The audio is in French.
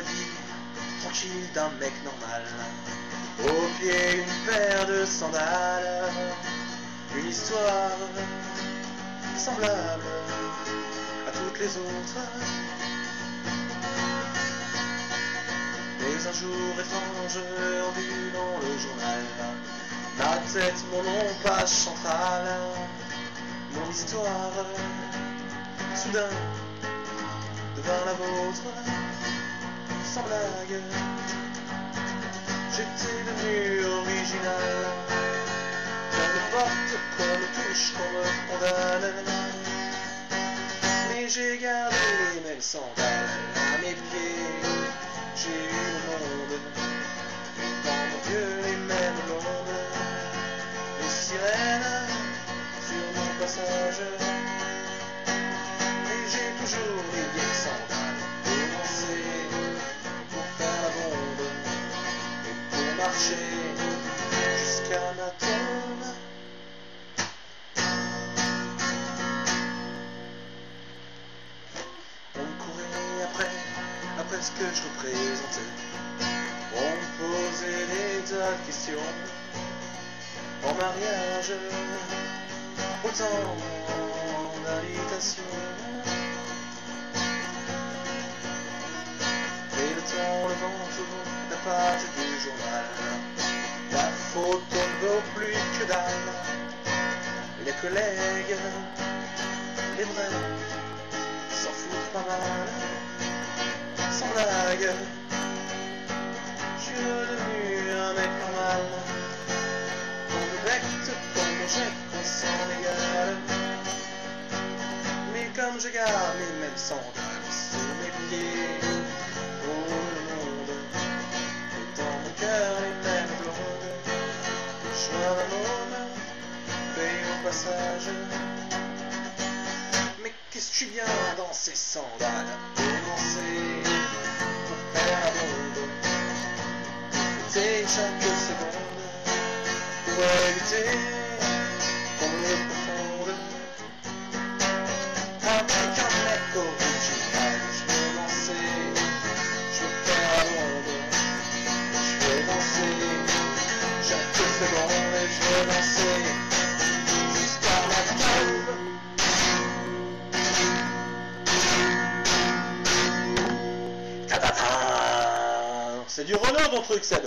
vie tranquille d'un mec normal. Au pied une paire de sandales, une histoire semblable à toutes les autres. Mais un jour étrange vu dans le journal, ma tête, mon nom, page centrale, mon histoire, soudain devint la vôtre, sans blague. J'étais devenu original. Me porte, qu'on me touche, qu'on me condamne. Mais j'ai gardé les mêmes sandales à mes pieds. J'ai eu le monde. Marcher jusqu'à ma tombe. On courait après, après ce que je représentais. On me posait des tas de questions. En mariage, autant d'invitations. Et le temps, le vent tourne la page du journal. Ne vaut plus que dalle. Les collègues, les vrais, s'en foutent pas mal. Sans blague, je suis redevenu un mec normal. On me becte, qu'on me jette, qu'on s'en égale. Mais comme je garde les mêmes sandales sur mes pieds, je paye au passage. Mais qu'est-ce que tu viens dans ces sandales danser, pour faire la blonde, fêter chaque seconde, pour éviter qu'on me confonde. Avec C'est du Renault ton truc, Seb